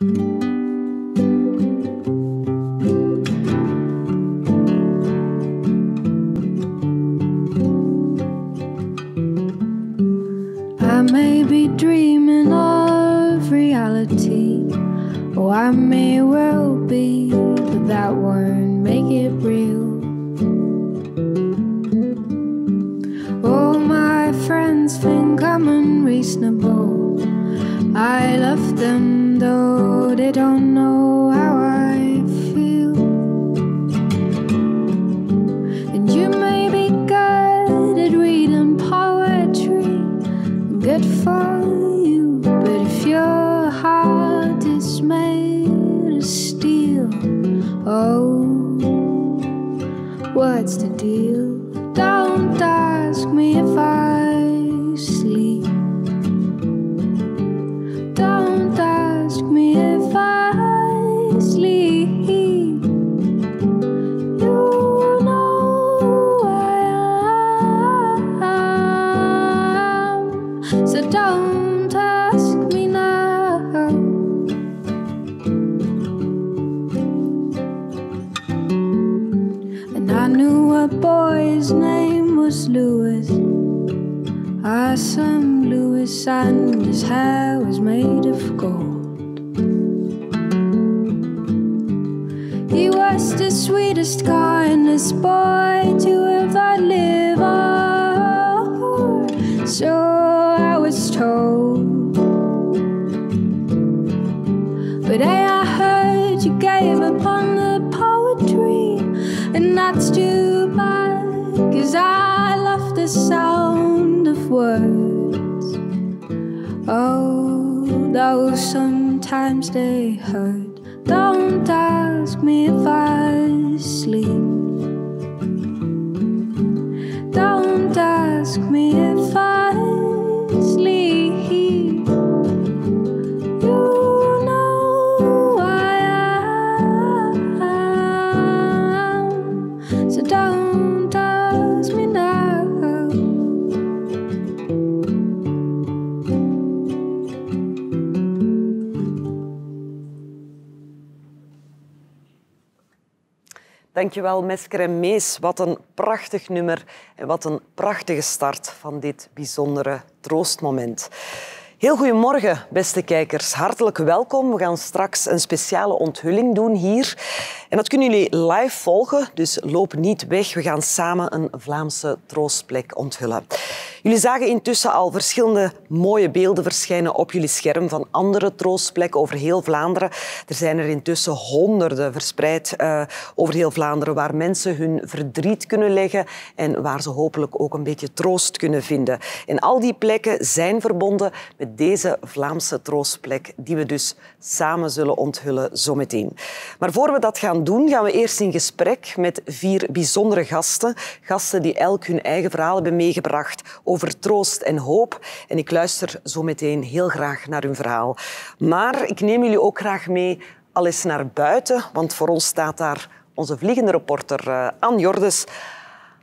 I may be dreaming of reality. or I may I some Lewis, and his hair was made of gold. He was the sweetest, kindest boy to ever live. Sometimes they hurt. Don't ask me if I Dankjewel, Mesker en Mees. Wat een prachtig nummer en wat een prachtige start van dit bijzondere troostmoment. Heel goedemorgen, beste kijkers. Hartelijk welkom. We gaan straks een speciale onthulling doen hier. En dat kunnen jullie live volgen, dus loop niet weg. We gaan samen een Vlaamse troostplek onthullen. Jullie zagen intussen al verschillende mooie beelden verschijnen op jullie scherm van andere troostplekken over heel Vlaanderen. Er zijn er intussen honderden verspreid uh, over heel Vlaanderen waar mensen hun verdriet kunnen leggen en waar ze hopelijk ook een beetje troost kunnen vinden. En al die plekken zijn verbonden met deze Vlaamse troostplek die we dus samen zullen onthullen zometeen. Maar voor we dat gaan doen, gaan we eerst in gesprek met vier bijzondere gasten. Gasten die elk hun eigen verhaal hebben meegebracht over troost en hoop. En ik luister zo meteen heel graag naar hun verhaal. Maar ik neem jullie ook graag mee al eens naar buiten, want voor ons staat daar onze vliegende reporter uh, Anne Jordes.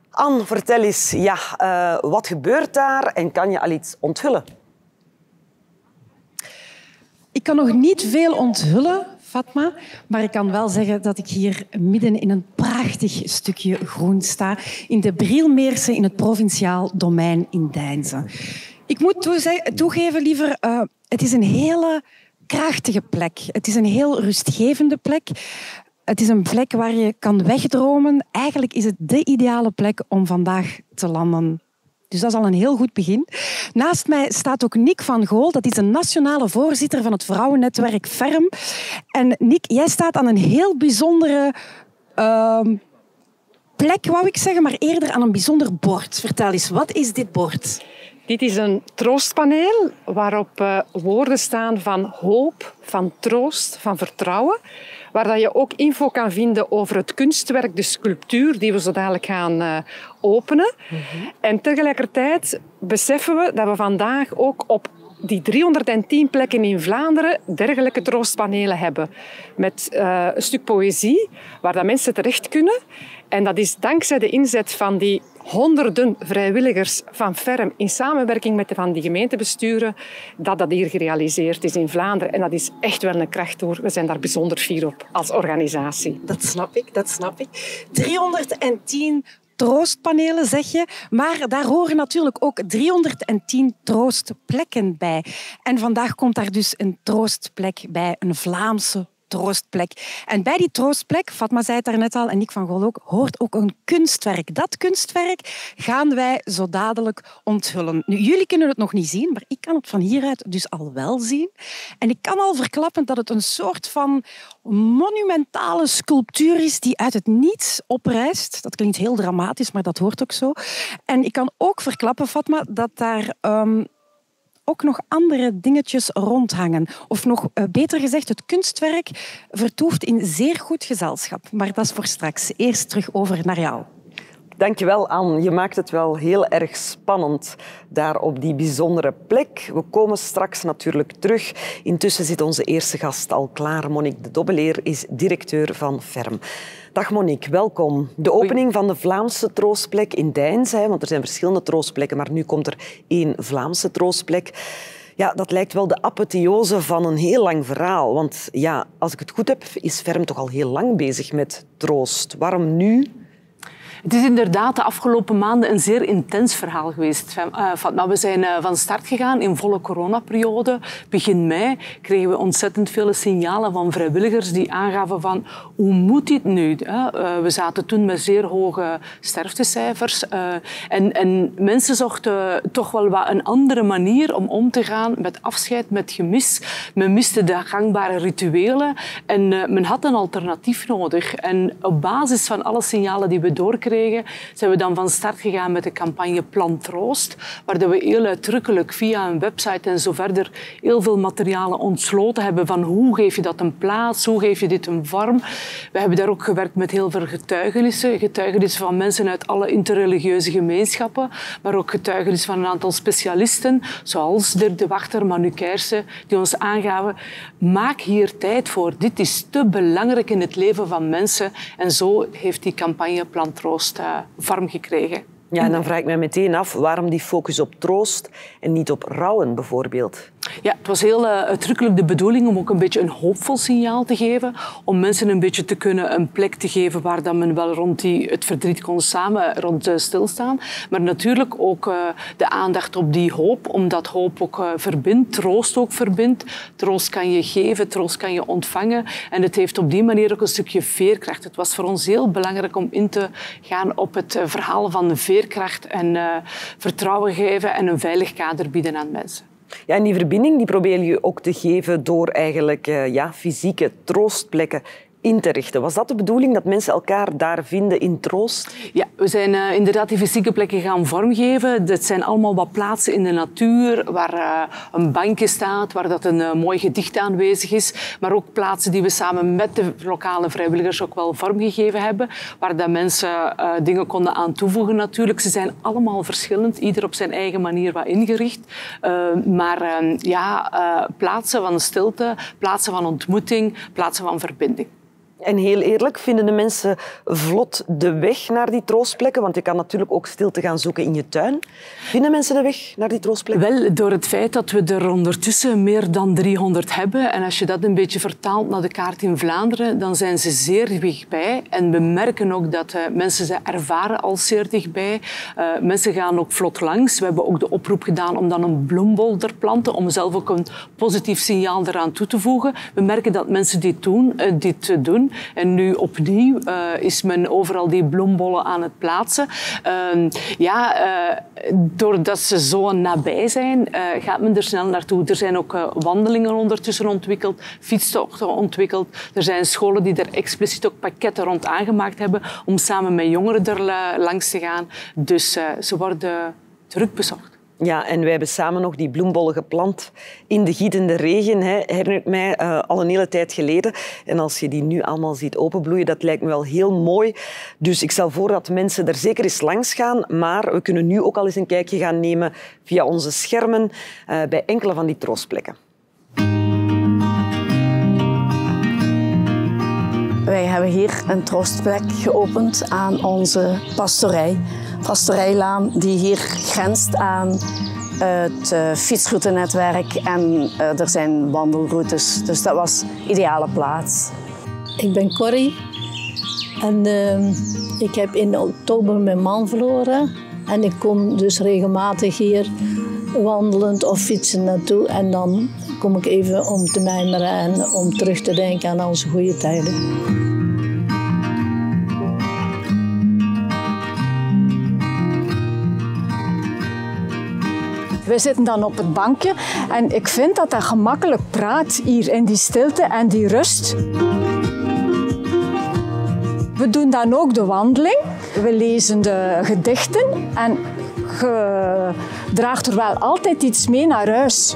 Anne, vertel eens, ja, uh, wat gebeurt daar en kan je al iets onthullen? Ik kan nog niet veel onthullen, Fatma, maar ik kan wel zeggen dat ik hier midden in een prachtig stukje groen sta, in de Brielmeerse in het provinciaal domein in Deinzen. Ik moet toegeven, liever, uh, het is een hele krachtige plek. Het is een heel rustgevende plek. Het is een plek waar je kan wegdromen. Eigenlijk is het de ideale plek om vandaag te landen. Dus dat is al een heel goed begin. Naast mij staat ook Nick van Gool. Dat is de nationale voorzitter van het vrouwennetwerk FERM. En Nick, jij staat aan een heel bijzondere uh, plek, wou ik zeggen, maar eerder aan een bijzonder bord. Vertel eens, wat is dit bord? Dit is een troostpaneel waarop uh, woorden staan van hoop, van troost, van vertrouwen. Waar dat je ook info kan vinden over het kunstwerk, de sculptuur die we zo dadelijk gaan uh, openen. Mm -hmm. En tegelijkertijd beseffen we dat we vandaag ook op die 310 plekken in Vlaanderen dergelijke troostpanelen hebben. Met uh, een stuk poëzie waar dat mensen terecht kunnen. En dat is dankzij de inzet van die honderden vrijwilligers van Ferm in samenwerking met de van die gemeentebesturen dat dat hier gerealiseerd is in Vlaanderen. En dat is echt wel een kracht hoor. We zijn daar bijzonder fier op als organisatie. Dat snap ik, dat snap ik. 310 troostpanelen, zeg je. Maar daar horen natuurlijk ook 310 troostplekken bij. En vandaag komt daar dus een troostplek bij, een Vlaamse troostplek. En bij die troostplek, Fatma zei het daarnet al en Nick van Gol ook, hoort ook een kunstwerk. Dat kunstwerk gaan wij zo dadelijk onthullen. Nu, jullie kunnen het nog niet zien, maar ik kan het van hieruit dus al wel zien. En ik kan al verklappen dat het een soort van monumentale sculptuur is die uit het niets oprijst. Dat klinkt heel dramatisch, maar dat hoort ook zo. En ik kan ook verklappen, Fatma, dat daar um, ook nog andere dingetjes rondhangen. Of nog uh, beter gezegd, het kunstwerk vertoeft in zeer goed gezelschap. Maar dat is voor straks. Eerst terug over naar jou. Dankjewel, Anne. Je maakt het wel heel erg spannend daar op die bijzondere plek. We komen straks natuurlijk terug. Intussen zit onze eerste gast al klaar. Monique de Dobbeleer is directeur van Ferm. Dag Monique, welkom. De opening van de Vlaamse troostplek in Deins, want er zijn verschillende troostplekken, maar nu komt er één Vlaamse troostplek. Ja, dat lijkt wel de apotheose van een heel lang verhaal. Want ja, als ik het goed heb, is Ferm toch al heel lang bezig met troost. Waarom nu? Het is inderdaad de afgelopen maanden een zeer intens verhaal geweest. Uh, we zijn uh, van start gegaan in volle coronaperiode. Begin mei kregen we ontzettend veel signalen van vrijwilligers die aangaven van hoe moet dit nu? Uh, we zaten toen met zeer hoge sterftecijfers. En, en, mensen zochten toch wel wat een andere manier om om te gaan met afscheid, met gemis. Men miste de gangbare rituelen en men had een alternatief nodig. En op basis van alle signalen die we doorkregen zijn we dan van start gegaan met de campagne Plan Troost, waar we heel uitdrukkelijk via een website en zo verder heel veel materialen ontsloten hebben van hoe geef je dat een plaats, hoe geef je dit een vorm. We hebben daar ook gewerkt met heel veel getuigenissen, getuigenissen van mensen uit alle interreligieuze gemeenschappen, maar ook getuigenissen van een aantal specialisten, zoals Dirk de Wachter, Manu Kersen, die ons aangaven, maak hier tijd voor. Dit is te belangrijk in het leven van mensen. En zo heeft die campagne Plan Troost vorm gekregen. Ja, en dan vraag ik me meteen af waarom die focus op troost en niet op rouwen bijvoorbeeld. Ja, het was heel uh, uitdrukkelijk de bedoeling om ook een beetje een hoopvol signaal te geven. Om mensen een beetje te kunnen een plek te geven waar dat men wel rond die, het verdriet kon samen rond uh, stilstaan. Maar natuurlijk ook uh, de aandacht op die hoop, omdat hoop ook verbindt, troost ook verbindt. Troost kan je geven, troost kan je ontvangen. En het heeft op die manier ook een stukje veerkracht. Het was voor ons heel belangrijk om in te gaan op het verhaal van veerkracht en vertrouwen geven en een veilig kader bieden aan mensen. Ja, en die verbinding die probeer je ook te geven door eigenlijk uh, ja, fysieke troostplekken Was dat de bedoeling, dat mensen elkaar daar vinden in troost? Ja, we zijn uh, inderdaad die fysieke plekken gaan vormgeven. Dat zijn allemaal wat plaatsen in de natuur waar uh, een bankje staat, waar dat een uh, mooi gedicht aanwezig is. Maar ook plaatsen die we samen met de lokale vrijwilligers ook wel vormgegeven hebben, waar dat mensen dingen konden aan toevoegen natuurlijk. Ze zijn allemaal verschillend, ieder op zijn eigen manier wat ingericht. maar ja, plaatsen van stilte, plaatsen van ontmoeting, plaatsen van verbinding. En heel eerlijk, vinden de mensen vlot de weg naar die troostplekken? Want je kan natuurlijk ook stilte gaan zoeken in je tuin. Vinden mensen de weg naar die troostplekken? Wel, door het feit dat we er ondertussen meer dan 300 hebben. En als je dat een beetje vertaalt naar de kaart in Vlaanderen, dan zijn ze zeer dichtbij. En we merken ook dat uh, mensen ze ervaren als zeer dichtbij. Uh, mensen gaan ook vlot langs. We hebben ook de oproep gedaan om dan een bloembol te planten, om zelf ook een positief signaal eraan toe te voegen. We merken dat mensen dit doen. Uh, dit doen. En nu opnieuw uh, is men overal die bloembollen aan het plaatsen. Uh, ja, uh, doordat ze zo nabij zijn, uh, gaat men er snel naartoe. Er zijn ook wandelingen ondertussen ontwikkeld, fietstochten ontwikkeld. Er zijn scholen die er expliciet ook pakketten rond aangemaakt hebben om samen met jongeren er langs te gaan. Dus ze worden druk bezocht. Ja, en wij hebben samen nog die bloembollen geplant in de gietende regen. Hè. Herinnert mij uh, al een hele tijd geleden. En als je die nu allemaal ziet openbloeien, dat lijkt me wel heel mooi. Dus ik stel voor dat mensen er zeker eens langs gaan. Maar we kunnen nu ook al eens een kijkje gaan nemen via onze schermen uh, bij enkele van die troostplekken. Wij hebben hier een troostplek geopend aan onze pastorij. Pastorijlaan die hier grenst aan het uh, fietsroutenetwerk en uh, er zijn wandelroutes. Dus dat was een ideale plaats. Ik ben Corrie en uh, ik heb in oktober mijn man verloren. En ik kom dus regelmatig hier wandelend of fietsen naartoe. En dan kom ik even om te mijmeren en om terug te denken aan onze goede tijden. We zitten dan op het bankje en ik vind dat dat gemakkelijk praat hier in die stilte en die rust. We doen dan ook de wandeling. We lezen de gedichten en je draagt er wel altijd iets mee naar huis.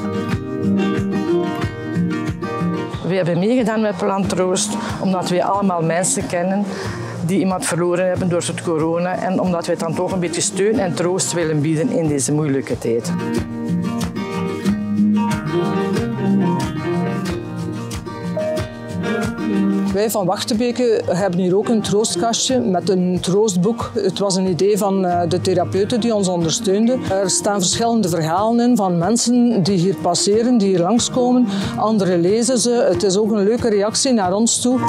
We hebben meegedaan met Plan Troost omdat we allemaal mensen kennen die iemand verloren hebben door het corona en omdat wij dan toch een beetje steun en troost willen bieden in deze moeilijke tijd. Wij van Wachtenbeke hebben hier ook een troostkastje met een troostboek. Het was een idee van eh, de therapeuten die ons ondersteunden. Er staan verschillende verhalen in van mensen die hier passeren, die hier langskomen. Anderen lezen ze. Het is ook een leuke reactie naar ons toe.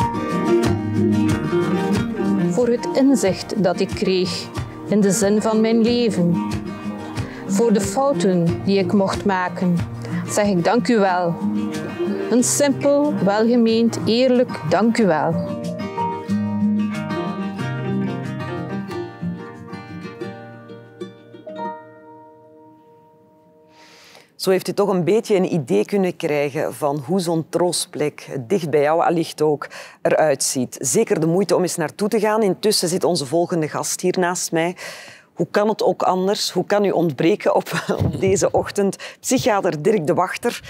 Het inzicht dat ik kreeg in de zin van mijn leven. Voor de fouten die ik mocht maken, zeg ik dank u wel. Een simpel, welgemeend, eerlijk dank u wel. Zo heeft u toch een beetje een idee kunnen krijgen van hoe zo'n troostplek, dicht bij jou allicht ook, eruit ziet. Zeker de moeite om eens naartoe te gaan. Intussen zit onze volgende gast hier naast mij. Hoe kan het ook anders? Hoe kan u ontbreken op, op deze ochtend? Psychiater Dirk de Wachter.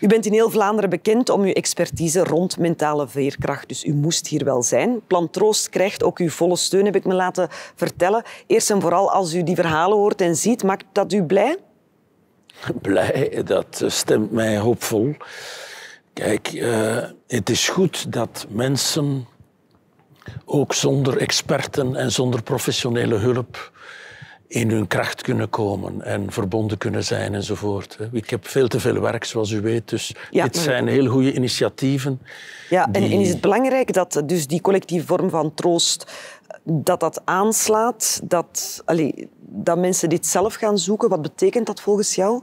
U bent in heel Vlaanderen bekend om uw expertise rond mentale veerkracht, dus u moest hier wel zijn. Plan Troost krijgt ook uw volle steun, heb ik me laten vertellen. Eerst en vooral als u die verhalen hoort en ziet, maakt dat u blij? Blij, dat stemt mij hoopvol. Kijk, uh, het is goed dat mensen ook zonder experten en zonder professionele hulp in hun kracht kunnen komen en verbonden kunnen zijn enzovoort. Ik heb veel te veel werk, zoals u weet, dus ja, dit zijn heel goede initiatieven. Ja, en, en, is het belangrijk dat dus die collectieve vorm van troost dat dat aanslaat, dat, allee, dat mensen dit zelf gaan zoeken? Wat betekent dat volgens jou?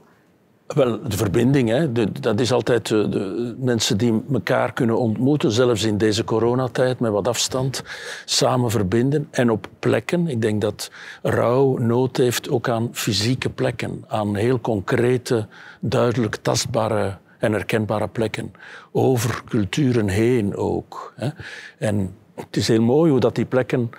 Wel, de verbinding, hè. dat is altijd de, de, mensen die elkaar kunnen ontmoeten, zelfs in deze coronatijd, met wat afstand, samen verbinden. En op plekken, ik denk dat rouw nood heeft ook aan fysieke plekken, aan heel concrete, duidelijk tastbare en herkenbare plekken. Over culturen heen ook. Hè. En het is heel mooi hoe dat die plekken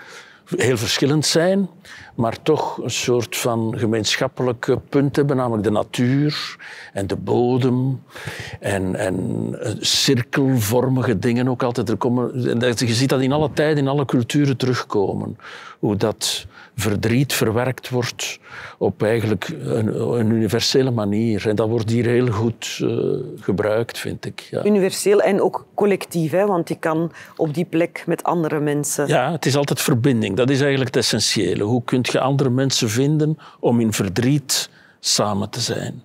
heel verschillend zijn, maar toch een soort van gemeenschappelijk punt hebben, namelijk de natuur en de bodem en, en cirkelvormige dingen ook altijd. Er komen, je ziet dat in alle tijden, in alle culturen terugkomen. Hoe dat verdriet verwerkt wordt op eigenlijk een, een, universele manier. En dat wordt hier heel goed uh, gebruikt, vind ik. Ja. Universeel en ook collectief, hè? want je kan op die plek met andere mensen... Ja, het is altijd verbinding. Dat is eigenlijk het essentiële. Hoe kun je andere mensen vinden om in verdriet samen te zijn?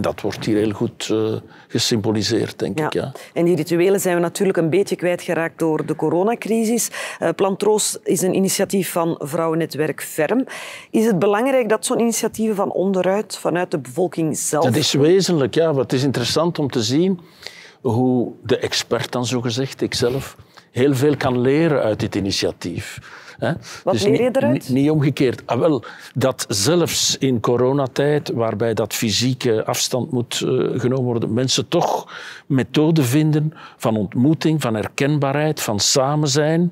Dat wordt hier heel goed uh, gesymboliseerd, denk ik. Ja. En die rituelen zijn we natuurlijk een beetje kwijtgeraakt door de coronacrisis. Uh, Plantroos is een initiatief van Vrouwennetwerk Ferm. Is het belangrijk dat zo'n initiatieven van onderuit, vanuit de bevolking zelf... Dat is wezenlijk, ja. Het is interessant om te zien hoe de expert dan zogezegd, ikzelf, heel veel kan leren uit dit initiatief. Wat dus leer je eruit? Niet, omgekeerd. Ah, wel, dat zelfs in coronatijd, waarbij dat fysieke afstand moet uh, genomen worden, mensen toch methoden vinden van ontmoeting, van herkenbaarheid, van samen zijn.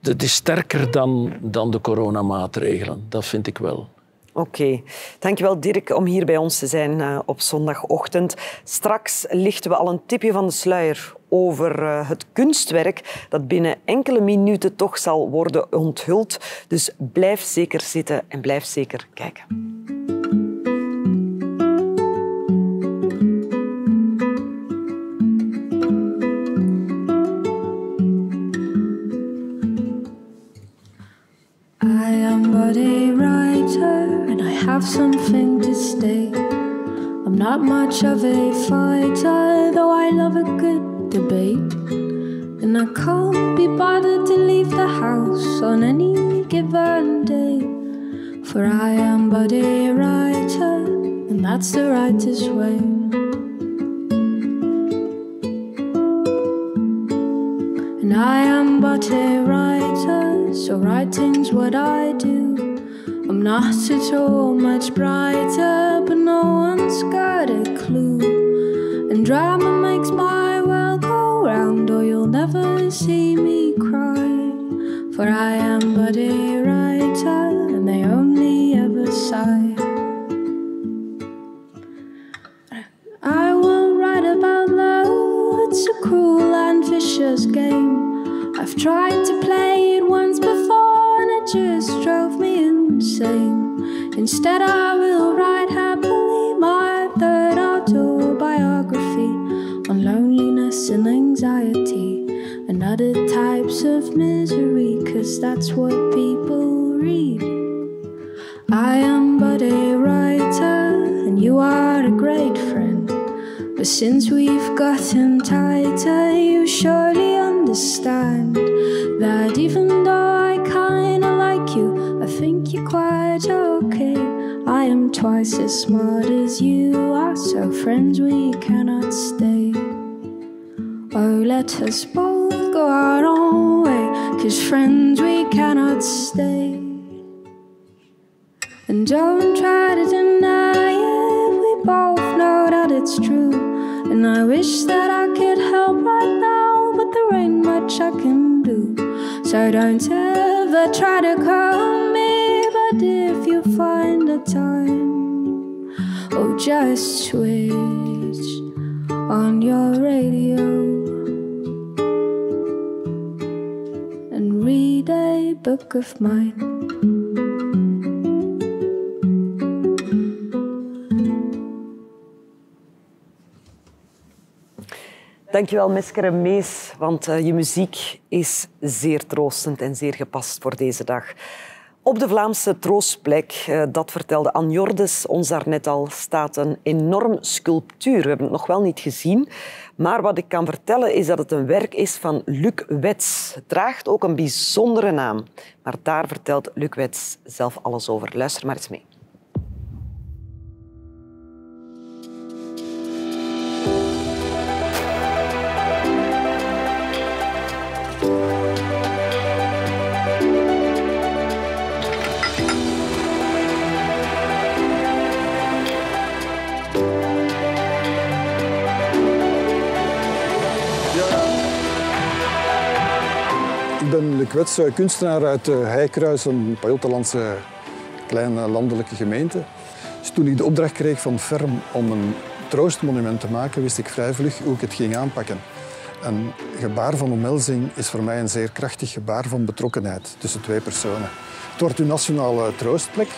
Dat is sterker dan, dan de coronamaatregelen. Dat vind ik wel. Oké, dankjewel Dirk om hier bij ons te zijn uh, op zondagochtend. Straks lichten we al een tipje van de sluier over uh, het kunstwerk dat binnen enkele minuten toch zal worden onthuld. Dus blijf zeker zitten en blijf zeker kijken. Have something to state. I'm not much of a fighter, though I love a good debate. And I can't be bothered to leave the house on any given day. For I am but a writer, and that's the writer's way. And I am but a writer, so writing's what I do. I'm not at all much brighter, but no one's got a clue. And drama makes my see me cry. For I am but a writer, and they only ever sigh. I won't write about love, it's a cruel and vicious game. I've tried to play it once before, and it just drove me insane. Instead, I will write happily my third autobiography on loneliness and anxiety other types of misery, cause that's what people read. I am but a writer, and you are a great friend. But since we've gotten tighter, you surely understand that even though I kinda like you, I think you're quite okay. I am twice as smart as you are, so friends we cannot stay. Oh, let us both go our own way, cause friends we cannot stay. And don't try to deny it, we both know that it's true. And I wish that I could help right now, but there ain't much I can do. So don't ever try to call me, but if you find the time, oh, just switch on your radio book of mine. Dankjewel, Mesker Mees, want uh, je muziek is zeer troostend en zeer gepast voor deze dag. Op de Vlaamse troostplek, uh, dat vertelde Anne Jordes ons daarnet al, staat een enorm sculptuur. We hebben het nog wel niet gezien, maar wat ik kan vertellen is dat het een werk is van Luc Wets. Het draagt ook een bijzondere naam, maar daar vertelt Luc Wets zelf alles over. Luister maar eens mee. Ik ben Luc Wets, kunstenaar uit Heikruis, een Pajottenlandse kleine landelijke gemeente. Dus toen ik de opdracht kreeg van Ferm om een troostmonument te maken, wist ik vrij vlug hoe ik het ging aanpakken. Een gebaar van omhelzing is voor mij een zeer krachtig gebaar van betrokkenheid tussen twee personen. Het wordt een nationale troostplek.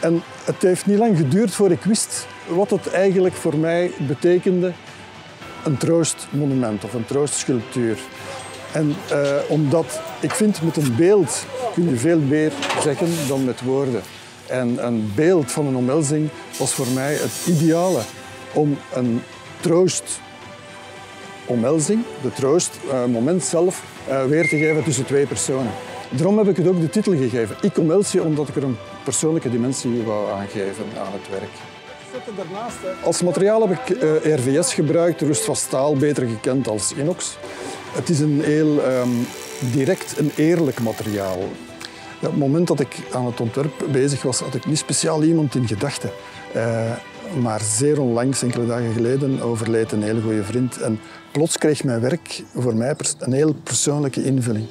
En het heeft niet lang geduurd voor ik wist wat het eigenlijk voor mij betekende. Een troostmonument of een troostsculptuur. En uh, omdat ik vind met een beeld kun je veel meer zeggen dan met woorden. En een beeld van een omhelzing was voor mij het ideale om een troost omhelzing, de troost, uh, moment zelf, uh, weer te geven tussen twee personen. Daarom heb ik het ook de titel gegeven. Ik omhels je omdat ik er een persoonlijke dimensie wou aangeven aan het werk. Als materiaal heb ik RVS gebruikt, rustvast staal, beter gekend als inox. Het is een heel um, direct en eerlijk materiaal. Op het moment dat ik aan het ontwerp bezig was, had ik niet speciaal iemand in gedachten. Uh, maar zeer onlangs, enkele dagen geleden, overleed een hele goede vriend. En plots kreeg mijn werk voor mij een heel persoonlijke invulling.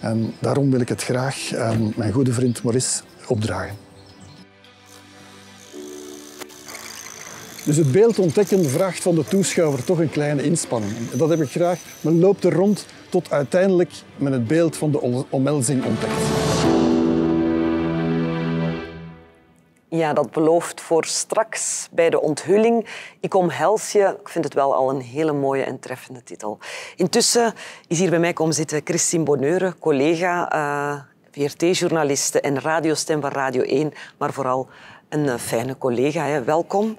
En daarom wil ik het graag aan mijn goede vriend Maurice opdragen. Dus het beeld ontdekken vraagt van de toeschouwer toch een kleine inspanning. Dat heb ik graag. Men loopt er rond tot uiteindelijk men het beeld van de omhelzing ontdekt. Ja, dat belooft voor straks bij de onthulling. Ik omhels je. Ik vind het wel al een hele mooie en treffende titel. Intussen is hier bij mij komen zitten Christine Bonneure, collega, uh, VRT-journaliste en radiostem van Radio 1, maar vooral een eh, fijne collega. Hè. Welkom.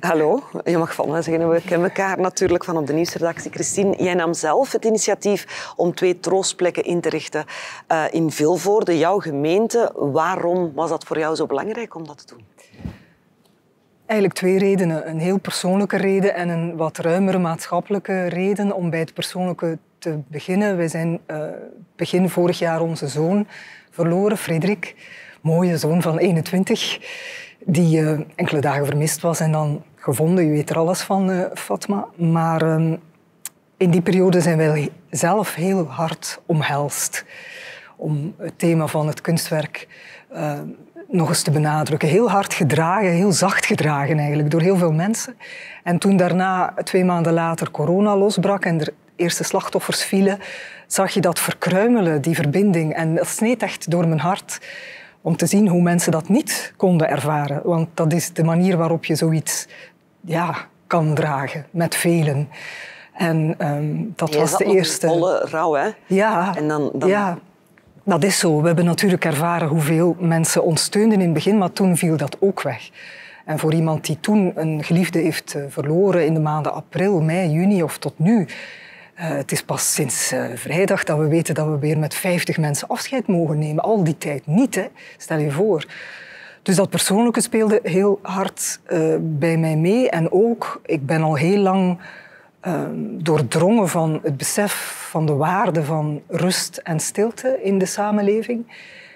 Hallo, je mag van mij zeggen. We kennen elkaar natuurlijk van op de nieuwsredactie. Christine, jij nam zelf het initiatief om twee troostplekken in te richten uh, in Vilvoorde, jouw gemeente. Waarom was dat voor jou zo belangrijk om dat te doen? Eigenlijk twee redenen. Een heel persoonlijke reden en een wat ruimere maatschappelijke reden om bij het persoonlijke te beginnen. Wij zijn uh, begin vorig jaar onze zoon verloren, Frederik mooie zoon van 21, die uh, enkele dagen vermist was en dan gevonden. Je weet er alles van, uh, Fatma. Maar uh, in die periode zijn wij zelf heel hard omhelst. Om het thema van het kunstwerk nog eens te benadrukken. Heel hard gedragen, heel zacht gedragen eigenlijk, door heel veel mensen. En toen daarna, twee maanden later, corona losbrak en er eerste slachtoffers vielen, zag je dat verkruimelen, die verbinding. En dat sneed echt door mijn hart om te zien hoe mensen dat niet konden ervaren. Want dat is de manier waarop je zoiets ja, kan dragen met velen. En um, dat was de eerste. Volle rouw, hè? Ja, en dan, dan... ja, dat is zo. We hebben natuurlijk ervaren hoeveel mensen ons steunden in het begin, maar toen viel dat ook weg. En voor iemand die toen een geliefde heeft eh, verloren in de maanden april, mei, juni of tot nu, het is pas sinds uh, vrijdag dat we weten dat we weer met 50 mensen afscheid mogen nemen. Al die tijd niet, hè. stel je voor. Dus dat persoonlijke speelde heel hard uh, bij mij mee. En ook, ik ben al heel lang doordrongen van het besef van de waarde van rust en stilte in de samenleving.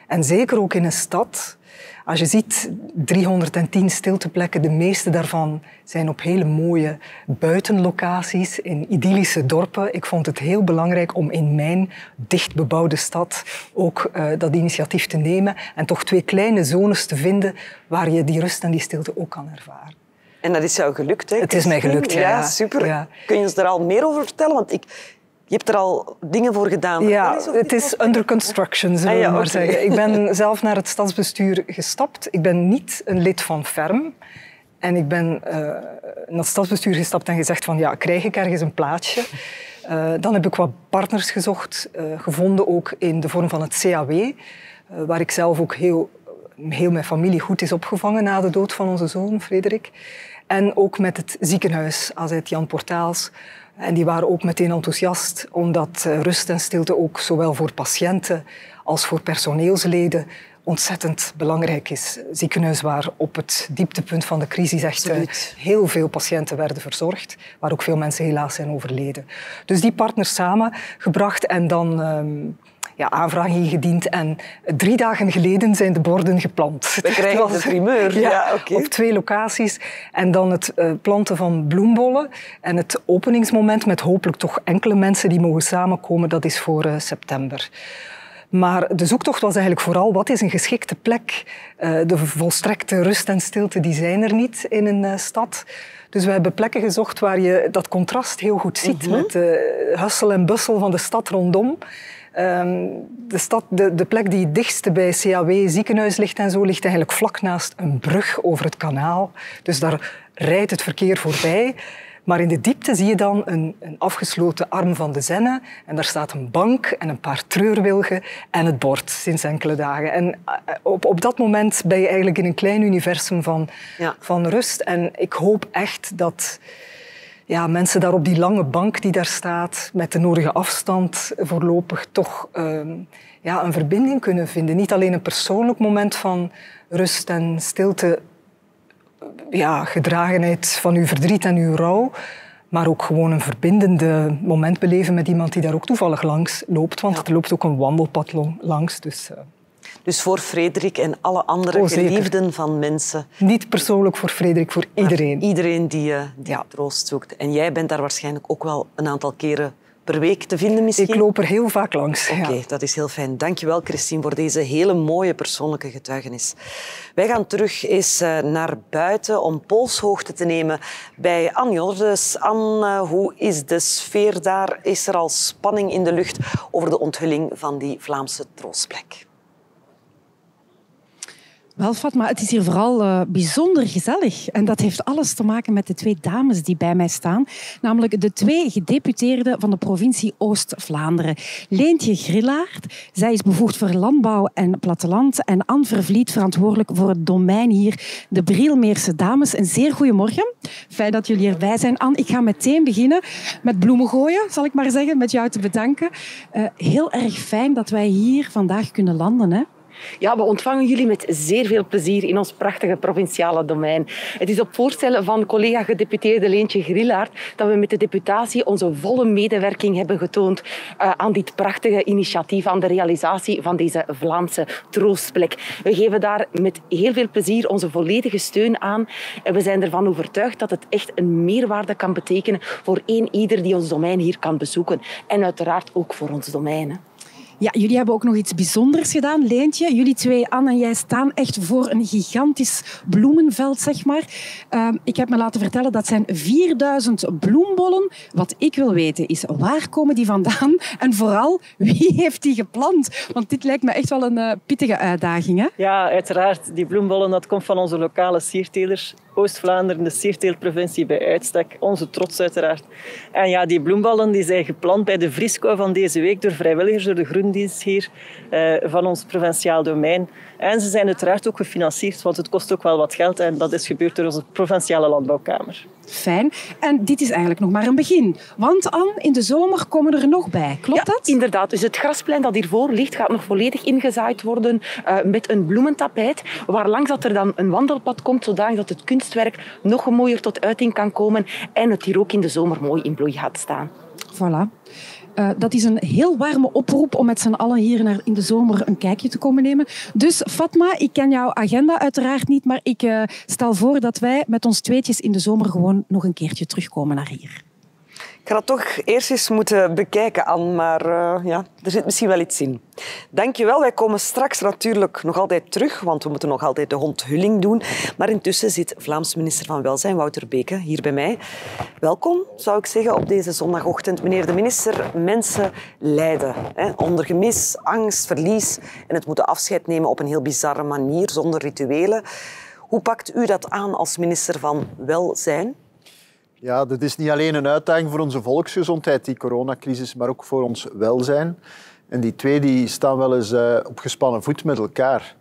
En zeker ook in een stad als je ziet, 310 stilteplekken, de meeste daarvan zijn op hele mooie buitenlocaties in idyllische dorpen. Ik vond het heel belangrijk om in mijn dicht bebouwde stad ook uh, dat initiatief te nemen en toch twee kleine zones te vinden waar je die rust en die stilte ook kan ervaren. En dat is jou gelukt, hè? Het is mij gelukt, ja. ja super. Ja. Kun je ons er al meer over vertellen? Want ik, je hebt er al dingen voor gedaan. Ja, het is under construction, zullen we ah, maar zeggen. Ik ben zelf naar het stadsbestuur gestapt. Ik ben niet een lid van FERM. En ik ben uh, naar het stadsbestuur gestapt en gezegd van ja, krijg ik ergens een plaatsje? Uh, dan heb ik wat partners gezocht, uh, gevonden ook in de vorm van het CAW, waar ik zelf ook heel, heel mijn familie goed is opgevangen na de dood van onze zoon, Frederik. En ook met het ziekenhuis, als het Jan Portaals, en die waren ook meteen enthousiast, omdat eh, rust en stilte ook zowel voor patiënten als voor personeelsleden ontzettend belangrijk is. Ziekenhuis waar op het dieptepunt van de crisis echt eh, heel veel patiënten werden verzorgd, waar ook veel mensen helaas zijn overleden. Dus die partners samengebracht en dan um, ja, aanvraag ingediend. En drie dagen geleden zijn de borden geplant. We krijgen de primeur. Ja, ja Op twee locaties. En dan het uh, planten van bloembollen. En het openingsmoment met hopelijk toch enkele mensen die mogen samenkomen, dat is voor uh, september. Maar de zoektocht was eigenlijk vooral wat is een geschikte plek. Uh, de volstrekte rust en stilte die zijn er niet in een uh, stad. Dus we hebben plekken gezocht waar je dat contrast heel goed ziet. Mm -hmm. Met de hussel en bussel van de stad rondom. Um, de, stad, de, de, plek die het dichtste bij CAW ziekenhuis ligt en zo, ligt eigenlijk vlak naast een brug over het kanaal. Dus daar rijdt het verkeer voorbij. Maar in de diepte zie je dan een, een, afgesloten arm van de Zenne. En daar staat een bank en een paar treurwilgen en het bord sinds enkele dagen. En eh, op, op dat moment ben je eigenlijk in een klein universum van, ja. van rust. En ik hoop echt dat ja, mensen daar op die lange bank die daar staat, met de nodige afstand voorlopig toch uh, ja, een verbinding kunnen vinden. Niet alleen een persoonlijk moment van rust en stilte, ja, gedragenheid van uw verdriet en uw rouw, maar ook gewoon een verbindende moment beleven met iemand die daar ook toevallig langs loopt, want ja. er loopt ook een wandelpad langs. Dus, uh, dus voor Frederik en alle andere oh, geliefden van mensen. Niet persoonlijk voor Frederik, voor iedereen. Iedereen die, uh, die ja. troost zoekt. En jij bent daar waarschijnlijk ook wel een aantal keren per week te vinden misschien? Ik loop er heel vaak langs. Oké, dat is heel fijn. Dankjewel Christine voor deze hele mooie persoonlijke getuigenis. Wij gaan terug eens eh, naar buiten om polshoogte te nemen bij Anne Jordes. Anne, hoe is de sfeer daar? Is er al spanning in de lucht over de onthulling van die Vlaamse troostplek? Wel, het is hier vooral uh, bijzonder gezellig. En dat heeft alles te maken met de twee dames die bij mij staan. Namelijk de twee gedeputeerden van de provincie Oost-Vlaanderen. Leentje Grillaert, zij is bevoegd voor landbouw en platteland. En Anne Vervliet, verantwoordelijk voor het domein hier, de Brielmeerse dames. Een zeer goedemorgen. Fijn dat jullie erbij zijn. Anne, ik ga meteen beginnen met bloemen gooien, zal ik maar zeggen, met jou te bedanken. Uh, heel erg fijn dat wij hier vandaag kunnen landen. Hè? Ja, we ontvangen jullie met zeer veel plezier in ons prachtige provinciale domein. Het is op voorstellen van collega-gedeputeerde Leentje Grillaert dat we met de deputatie onze volle medewerking hebben getoond uh, aan dit prachtige initiatief, aan de realisatie van deze Vlaamse troostplek. We geven daar met heel veel plezier onze volledige steun aan en we zijn ervan overtuigd dat het echt een meerwaarde kan betekenen voor één ieder die ons domein hier kan bezoeken. En uiteraard ook voor ons domein. Ja, jullie hebben ook nog iets bijzonders gedaan, Leentje. Jullie twee, Anne en jij, staan echt voor een gigantisch bloemenveld, zeg maar. Uh, ik heb me laten vertellen dat zijn 4000 bloembollen. Wat ik wil weten is, waar komen die vandaan? En vooral, wie heeft die geplant? Want dit lijkt me echt wel een uh, pittige uitdaging, hè? Ja, uiteraard. Die bloembollen, dat komt van onze lokale siertelers. Oost-Vlaanderen, de sierteeltprovincie bij uitstek. Onze trots uiteraard. En ja, die bloemballen die zijn geplant bij de Frisco van deze week door vrijwilligers, door de groendienst hier uh, van ons provinciaal domein. En ze zijn uiteraard ook gefinancierd, want het kost ook wel wat geld. En dat is gebeurd door onze provinciale landbouwkamer. Fijn. En dit is eigenlijk nog maar een begin. Want Anne, in de zomer komen er nog bij. Klopt ja, dat? inderdaad. Dus het grasplein dat hiervoor ligt, gaat nog volledig ingezaaid worden uh, met een bloementapijt. Waar langs dat er dan een wandelpad komt, zodanig dat het kunstwerk nog mooier tot uiting kan komen. En het hier ook in de zomer mooi in bloei gaat staan. Voilà. Uh, dat is een heel warme oproep om met z'n allen hier naar, in de zomer een kijkje te komen nemen. Dus Fatma, ik ken jouw agenda uiteraard niet, maar ik uh, stel voor dat wij met ons tweetjes in de zomer gewoon nog een keertje terugkomen naar hier. Ik ga dat toch eerst eens moeten bekijken, Anne, maar uh, ja, er zit misschien wel iets in. Dankjewel. Wij komen straks natuurlijk nog altijd terug, want we moeten nog altijd de onthulling doen. Maar intussen zit Vlaams minister van Welzijn, Wouter Beke, hier bij mij. Welkom, zou ik zeggen, op deze zondagochtend. Meneer de minister, mensen lijden hè, onder gemis, angst, verlies en het moeten afscheid nemen op een heel bizarre manier, zonder rituelen. Hoe pakt u dat aan als minister van Welzijn? Ja, dat is niet alleen een uitdaging voor onze volksgezondheid, die coronacrisis, maar ook voor ons welzijn. En die twee die staan wel eens uh, op gespannen voet met elkaar.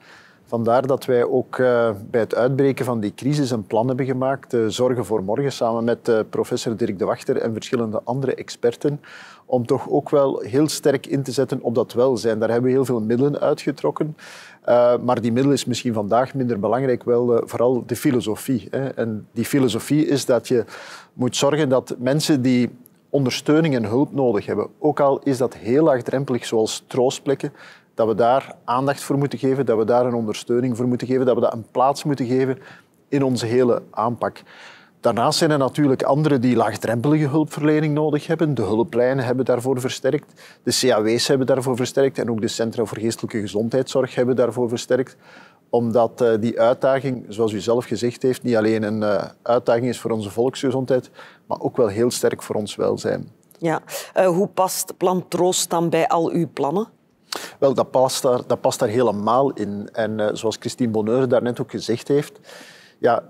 Vandaar dat wij ook uh, bij het uitbreken van die crisis een plan hebben gemaakt, uh, Zorgen voor Morgen, samen met professor Dirk de Wachter en verschillende andere experten, om toch ook wel heel sterk in te zetten op dat welzijn. Daar hebben we heel veel middelen uitgetrokken. Maar die middel is misschien vandaag minder belangrijk, wel vooral de filosofie. En die filosofie is dat je moet zorgen dat mensen die ondersteuning en hulp nodig hebben, ook al is dat heel laagdrempelig zoals troostplekken, dat we daar aandacht voor moeten geven, dat we daar een ondersteuning voor moeten geven, dat we dat een plaats moeten geven in onze hele aanpak. Daarnaast zijn er natuurlijk anderen die laagdrempelige hulpverlening nodig hebben. De hulplijnen hebben daarvoor versterkt. De CAW's hebben daarvoor versterkt. En ook de Centra voor Geestelijke Gezondheidszorg hebben daarvoor versterkt. Omdat uh, die uitdaging, zoals u zelf gezegd heeft, niet alleen een uh, uitdaging is voor onze volksgezondheid, maar ook wel heel sterk voor ons welzijn. Ja. Uh, hoe past Plan Troost dan bij al uw plannen? Wel, dat past daar, dat past helemaal in. En zoals Christine Bonheur daarnet ook gezegd heeft, ja,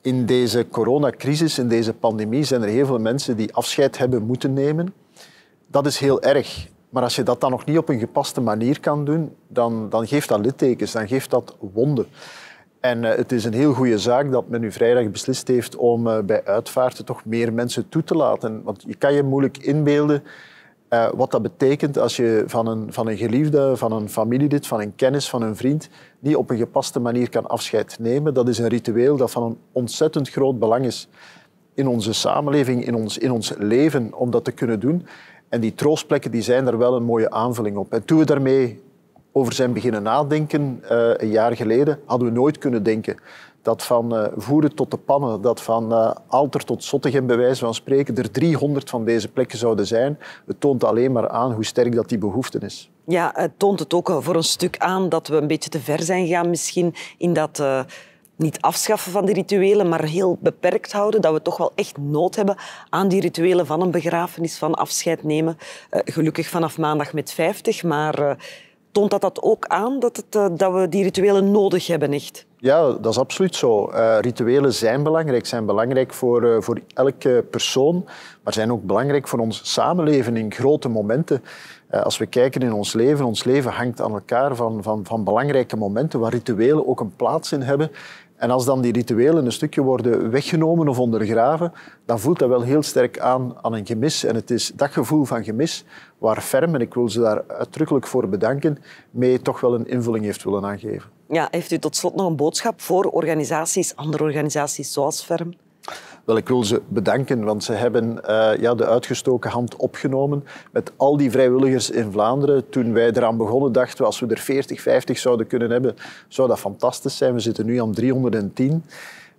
in deze coronacrisis, in deze pandemie, zijn er heel veel mensen die afscheid hebben moeten nemen. Dat is heel erg. Maar als je dat dan nog niet op een gepaste manier kan doen, dan, dan geeft dat littekens, dan geeft dat wonden. En uh, het is een heel goede zaak dat men nu vrijdag beslist heeft om uh, bij uitvaarten toch meer mensen toe te laten. Want je kan je moeilijk inbeelden uh, wat dat betekent als je van een, van een geliefde, van een familielid, van een kennis, van een vriend niet op een gepaste manier kan afscheid nemen. Dat is een ritueel dat van een ontzettend groot belang is in onze samenleving, in ons, in ons leven, om dat te kunnen doen. En die troostplekken die zijn daar wel een mooie aanvulling op. En toen we daarmee over zijn beginnen nadenken, uh, een jaar geleden, hadden we nooit kunnen denken dat van uh, voeren tot de pannen, dat van uh, Alter tot Zottegem bij wijze van spreken, er 300 van deze plekken zouden zijn. Het toont alleen maar aan hoe sterk dat die behoefte is. Ja, het toont het ook voor een stuk aan dat we een beetje te ver zijn gegaan misschien in dat... Uh, niet afschaffen van die rituelen, maar heel beperkt houden. Dat we toch wel echt nood hebben aan die rituelen van een begrafenis, van afscheid nemen. Gelukkig vanaf maandag met 50, maar toont dat dat ook aan dat, het, uh, dat we die rituelen nodig hebben echt? Ja, dat is absoluut zo. Uh, rituelen zijn belangrijk, zijn belangrijk voor, uh, voor elke persoon, maar zijn ook belangrijk voor ons samenleven in grote momenten. Als we kijken in ons leven, ons leven hangt aan elkaar van, van, van belangrijke momenten waar rituelen ook een plaats in hebben. En als dan die rituelen een stukje worden weggenomen of ondergraven, dan voelt dat wel heel sterk aan aan een gemis. En het is dat gevoel van gemis waar Ferm, en ik wil ze daar uitdrukkelijk voor bedanken, mee toch wel een invulling heeft willen aangeven. Ja, heeft u tot slot nog een boodschap voor organisaties, andere organisaties zoals Ferm? Wel, ik wil ze bedanken, want ze hebben uh, ja, de uitgestoken hand opgenomen met al die vrijwilligers in Vlaanderen. Toen wij eraan begonnen, dachten we als we er 40, 50 zouden kunnen hebben, zou dat fantastisch zijn. We zitten nu aan 310.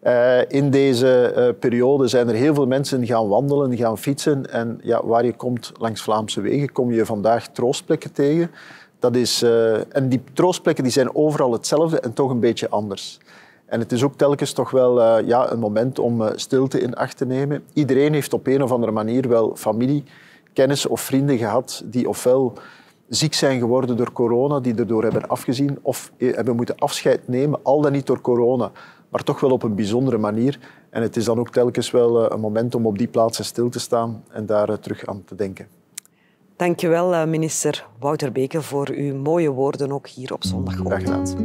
Uh, in deze uh, periode zijn er heel veel mensen gaan wandelen, gaan fietsen. En ja, waar je komt langs Vlaamse wegen, kom je vandaag troostplekken tegen. Dat is, en die troostplekken die zijn overal hetzelfde en toch een beetje anders. En het is ook telkens toch wel uh, ja, een moment om uh, stilte in acht te nemen. Iedereen heeft op een of andere manier wel familie, kennis of vrienden gehad die ofwel ziek zijn geworden door corona, die erdoor hebben afgezien, of hebben moeten afscheid nemen, al dan niet door corona, maar toch wel op een bijzondere manier. En het is dan ook telkens wel uh, een moment om op die plaatsen stil te staan en daar terug aan te denken. Dankjewel, minister Wouter Beke, voor uw mooie woorden ook hier op zondagochtend.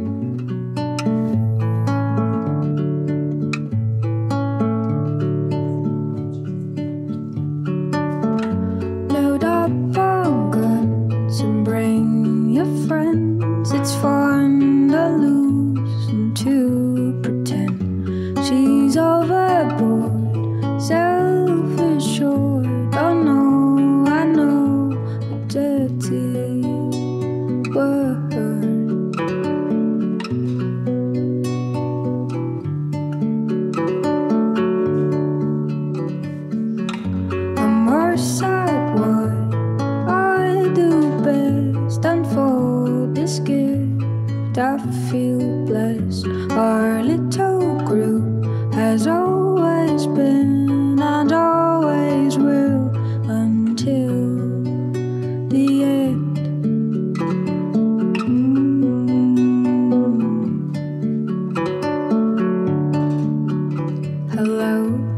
Mm.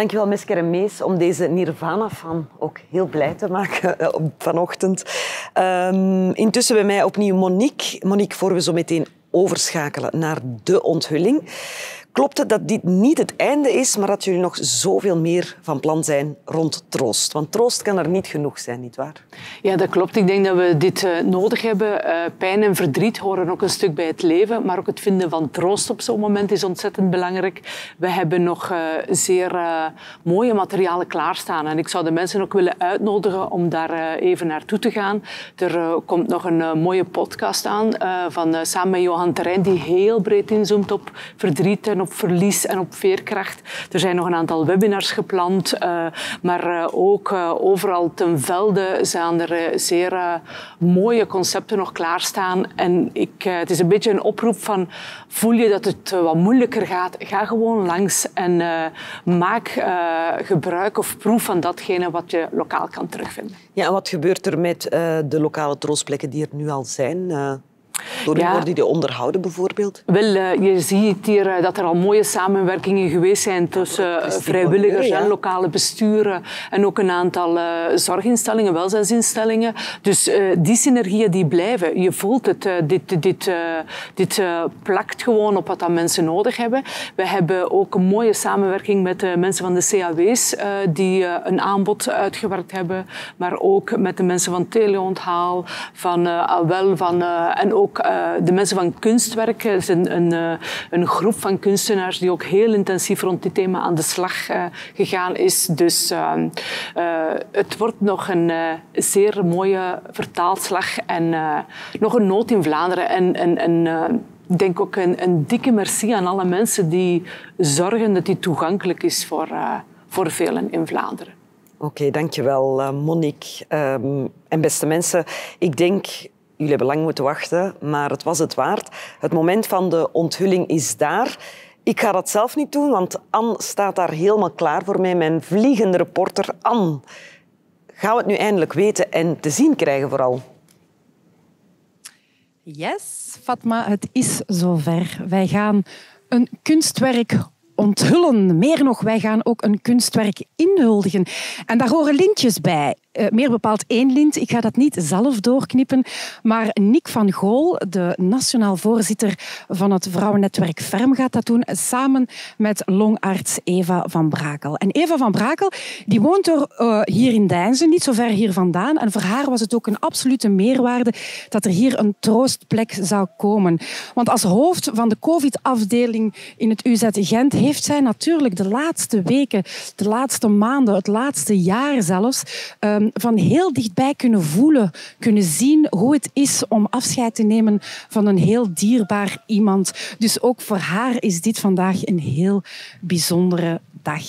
Dankjewel, Mesker en Mees, om deze Nirvana-fan ook heel blij te maken eh, vanochtend. Ehm, intussen bij mij opnieuw Monique. Monique, voor we zo meteen overschakelen naar de onthulling. Klopt het dat dit niet het einde is, maar dat jullie nog zoveel meer van plan zijn rond troost? Want troost kan er niet genoeg zijn, nietwaar? Ja, dat klopt. Ik denk dat we dit uh, nodig hebben. Uh, pijn en verdriet horen ook een stuk bij het leven, maar ook het vinden van troost op zo'n moment is ontzettend belangrijk. We hebben nog uh, zeer mooie materialen klaarstaan en ik zou de mensen ook willen uitnodigen om daar even naartoe te gaan. Er komt nog een mooie podcast aan van, samen met Johan Terrein die heel breed inzoomt op verdriet op verlies en op veerkracht. Er zijn nog een aantal webinars gepland, uh, maar uh, ook uh, overal ten velde zijn er zeer mooie concepten nog klaarstaan. En ik, het is een beetje een oproep van, voel je dat het wat moeilijker gaat, ga gewoon langs en maak gebruik of proef van datgene wat je lokaal kan terugvinden. Ja, en wat gebeurt er met de lokale troostplekken die er nu al zijn? Door ja. worden die onderhouden bijvoorbeeld? Wel, uh, je ziet hier uh, dat er al mooie samenwerkingen geweest zijn tussen uh, vrijwilligers ja. en lokale besturen en ook een aantal zorginstellingen, welzijnsinstellingen. Dus die synergieën die blijven. Je voelt het, dit, dit, dit plakt gewoon op wat dat mensen nodig hebben. We hebben ook een mooie samenwerking met de mensen van de CAW's die een aanbod uitgewerkt hebben, maar ook met de mensen van Teleonthaal, van AWEL van, en ook uh, de mensen van kunstwerk. Het is een, uh, een, groep van kunstenaars die ook heel intensief rond dit thema aan de slag uh, gegaan is. Dus het wordt nog een zeer mooie vertaalslag en nog een nood in Vlaanderen. En, ik denk ook een, een, dikke merci aan alle mensen die zorgen dat die toegankelijk is voor, voor velen in Vlaanderen. Oké, dankjewel Monique. Um, en beste mensen, ik denk Jullie hebben lang moeten wachten, maar het was het waard. Het moment van de onthulling is daar. Ik ga dat zelf niet doen, want Anne staat daar helemaal klaar voor mij, mijn vliegende reporter. Anne, gaan we het nu eindelijk weten en te zien krijgen vooral? Yes, Fatma, het is zover. Wij gaan een kunstwerk onthullen. Meer nog, wij gaan ook een kunstwerk inhuldigen. En daar horen lintjes bij. Uh, meer bepaald één lint. Ik ga dat niet zelf doorknippen. Maar Nick van Gool, de nationaal voorzitter van het vrouwennetwerk Ferm, gaat dat doen. Samen met longarts Eva van Brakel. En Eva van Brakel die woont er uh, hier in Deinzen, niet zo ver hier vandaan. En voor haar was het ook een absolute meerwaarde dat er hier een troostplek zou komen. Want als hoofd van de COVID-afdeling in het UZ Gent heeft zij natuurlijk de laatste weken, de laatste maanden, het laatste jaar zelfs, uh, van heel dichtbij kunnen voelen, kunnen zien hoe het is om afscheid te nemen van een heel dierbaar iemand. Dus ook voor haar is dit vandaag een heel bijzondere dag.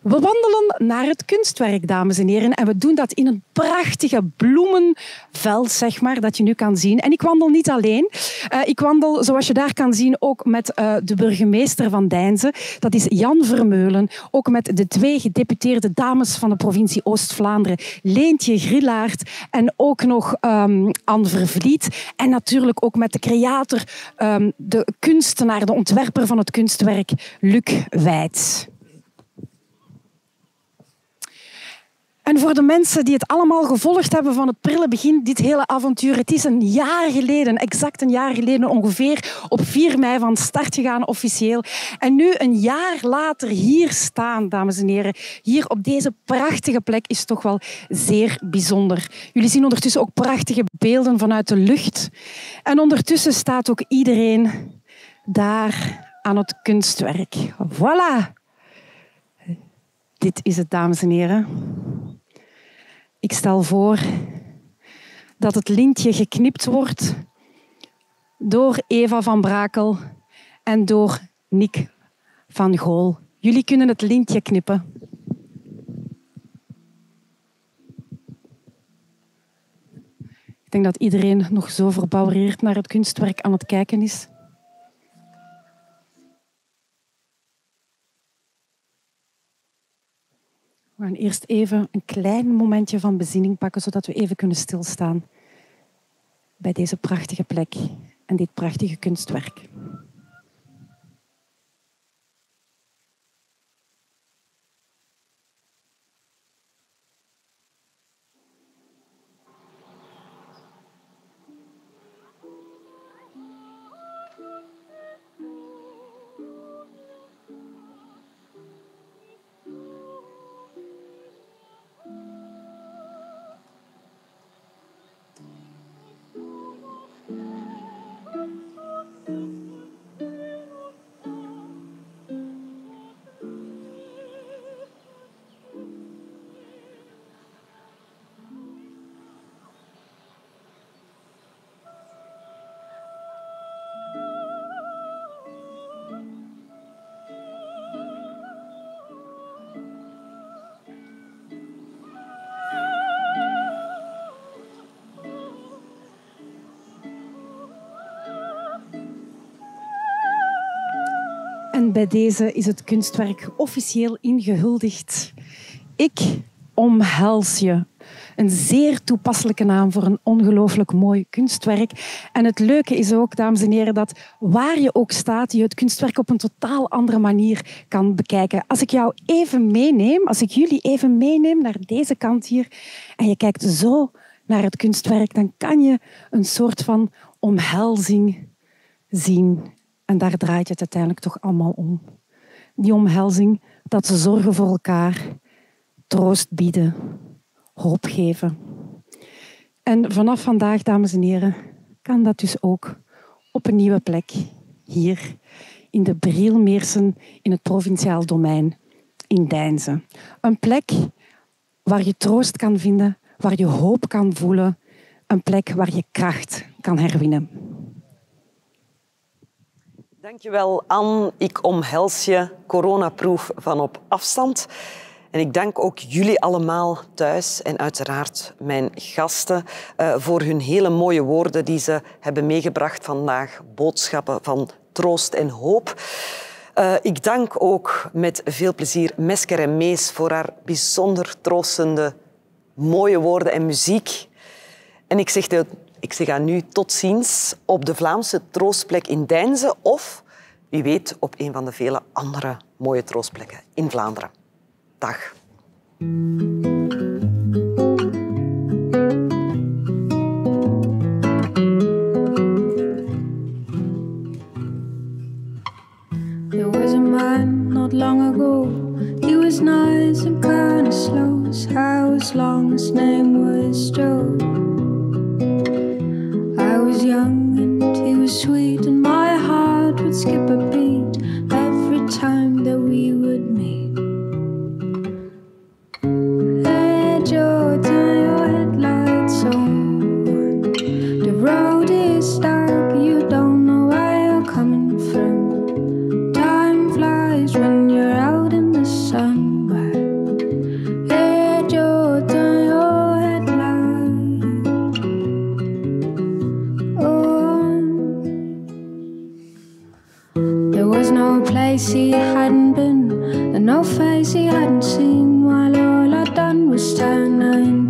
We wandelen naar het kunstwerk, dames en heren. En we doen dat in een prachtige bloemenveld, zeg maar, dat je nu kan zien. En ik wandel niet alleen. Uh, ik wandel, zoals je daar kan zien, ook met uh, de burgemeester van Deinzen. Dat is Jan Vermeulen. Ook met de twee gedeputeerde dames van de provincie Oost-Vlaanderen. Leentje Grillaert en ook nog um, Anne Vervliet. En natuurlijk ook met de creator, um, de kunstenaar, de ontwerper van het kunstwerk, Luc Wijts. En voor de mensen die het allemaal gevolgd hebben van het prille begin, dit hele avontuur, het is een jaar geleden, exact een jaar geleden ongeveer, op 4 mei van start gegaan officieel. En nu een jaar later hier staan, dames en heren, hier op deze prachtige plek is toch wel zeer bijzonder. Jullie zien ondertussen ook prachtige beelden vanuit de lucht. En ondertussen staat ook iedereen daar aan het kunstwerk. Voilà. Dit is het, dames en heren. Ik stel voor dat het lintje geknipt wordt door Eva van Brakel en door Nick van Gool. Jullie kunnen het lintje knippen. Ik denk dat iedereen nog zo verbouwereerd naar het kunstwerk aan het kijken is. We gaan eerst even een klein momentje van bezinning pakken, zodat we even kunnen stilstaan bij deze prachtige plek en dit prachtige kunstwerk. Bij deze is het kunstwerk officieel ingehuldigd. Ik omhels je. Een zeer toepasselijke naam voor een ongelooflijk mooi kunstwerk. En het leuke is ook, dames en heren, dat waar je ook staat, je het kunstwerk op een totaal andere manier kan bekijken. Als ik jou even meeneem, als ik jullie even meeneem naar deze kant hier, en je kijkt zo naar het kunstwerk, dan kan je een soort van omhelzing zien. En daar draait het uiteindelijk toch allemaal om. Die omhelzing, dat ze zorgen voor elkaar, troost bieden, hoop geven. En vanaf vandaag, dames en heren, kan dat dus ook op een nieuwe plek, hier in de Brielmeersen in het provinciaal domein in Deinzen. Een plek waar je troost kan vinden, waar je hoop kan voelen, een plek waar je kracht kan herwinnen. Dankjewel, Anne. Ik omhels je coronaproof van op afstand. En ik dank ook jullie allemaal thuis en uiteraard mijn gasten uh, voor hun hele mooie woorden die ze hebben meegebracht vandaag. Boodschappen van troost en hoop. Uh, ik dank ook met veel plezier Mesker en Mees voor haar bijzonder troostende mooie woorden en muziek. En ik zeg, de, ik zeg aan nu tot ziens op de Vlaamse troostplek in Deinze of wie weet op een van de vele andere mooie troostplekken in Vlaanderen. Dag. There was a man not long ago. He was nice and kind of slow. His long, his name was Joe. Was young and he was sweet, and my heart would skip a beat every time that we would was no place he hadn't been, and no face he hadn't seen. While all I'd done was turn 19.